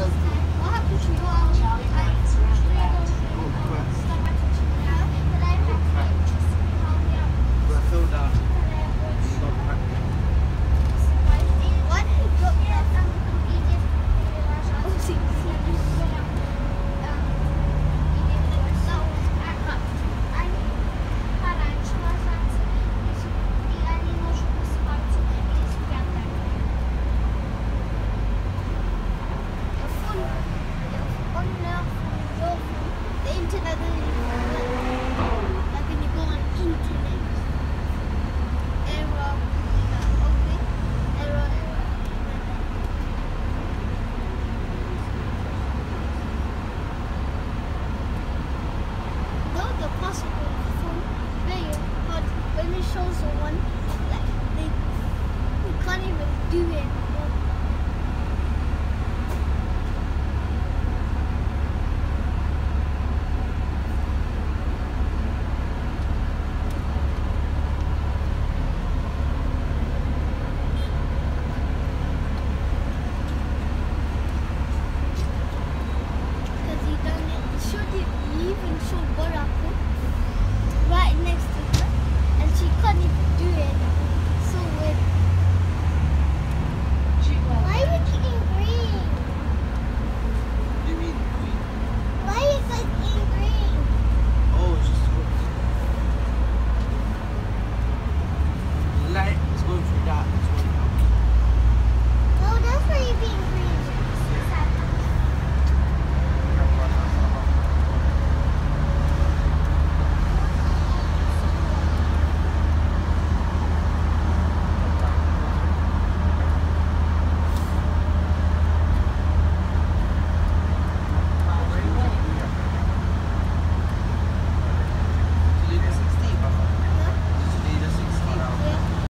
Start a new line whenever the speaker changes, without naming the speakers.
我
还不去啊 internet. Like when you go on internet. Error. Okay. Error, the possible phone player, but when it shows the one, like, they, you can't even Subur.